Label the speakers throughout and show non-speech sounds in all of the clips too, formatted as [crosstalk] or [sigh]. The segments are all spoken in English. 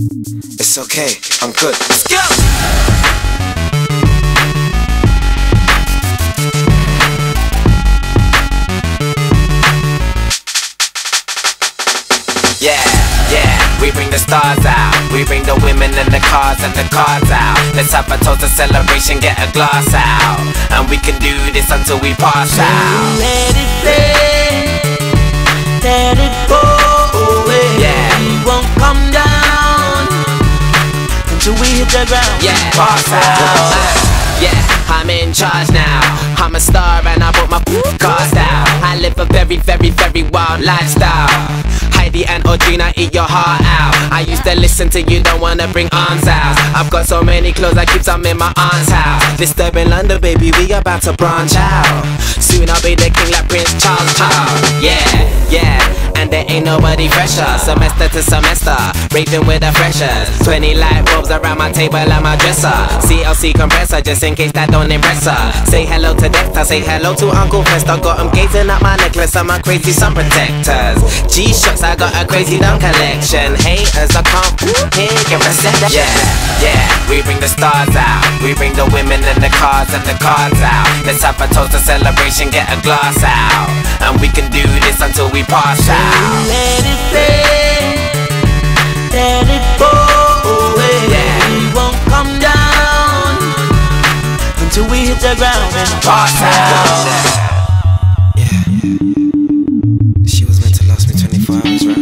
Speaker 1: It's okay, I'm good. Let's go! Yeah, yeah, we bring the stars out. We bring the women and the cars and the cards out. Let's have a toast, a celebration, get a glass out. And we can do this until we pass out.
Speaker 2: Let it play, let it go hit the ground.
Speaker 1: Yeah,
Speaker 2: pass out.
Speaker 1: Yeah, I'm in charge now. I'm a star and I put my cars out. I live a very, very, very wild lifestyle. Heidi and Audrina eat your heart out. I used to listen to you, don't wanna bring arms out. I've got so many clothes, I keep some in my aunt's house. Disturbing London, baby, we about to branch out. Soon I'll be the king like Prince Charles, Charles. Yeah. Ain't nobody fresher, semester to semester, raving with the freshers. 20 light bulbs around my table and my dresser. CLK compressor, just in case that don't impress her. Say hello to Dexter, say hello to Uncle Fester. Got him gazing at my necklace and my crazy sun protectors. G-Shocks, I got a crazy dumb collection. Haters, I can't hear your reception. Yeah, yeah, we bring the stars out. We bring the women and the cars and the cards out. Let's have a toast, a celebration, get a glass out. And we can do this until we pass out.
Speaker 2: Let it play, let it go away.
Speaker 1: Yeah.
Speaker 2: We won't come down until we hit the ground and
Speaker 1: Pass out. Yeah. She was meant to last me 24 hours, right?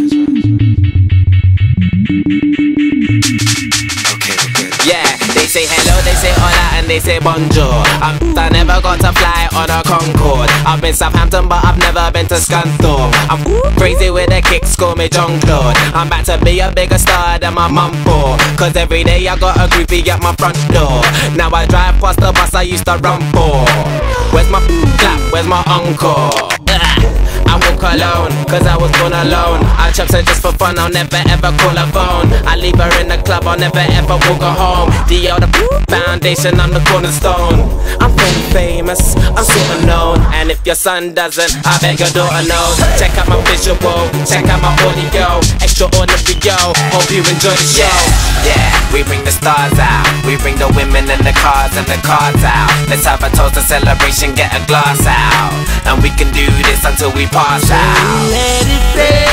Speaker 1: Okay, we're good. Yeah, they say hello, they say hola, and they say bonjour. I'm, I never got to fly on a Concorde. I've been Southampton, but I've never been to Scunthorpe. I'm crazy with a kick, score me Jean Claude. I'm about to be a bigger star than my mum for. Cause every day I got a groupie at my front door. Now I drive past the bus I used to run for. Where's my clap? Where's my encore? [laughs] I walk alone, cause I was born alone. I chops her just for fun, I'll never ever call her phone. I leave her in the club, I'll never ever walk her home. The other foundation, I'm the cornerstone. I'm pretty famous, I'm sorta known. And if your son doesn't, I bet your daughter knows. Check out my visual, check out my audio. Extraordinary, yo. Hope you enjoy the show. Yeah, yeah, we bring the stars out. We bring the women and the cars and the cards out. Let's have a toast, a celebration, get a glass out. And we can do this until we pass out.
Speaker 2: let it play, let it go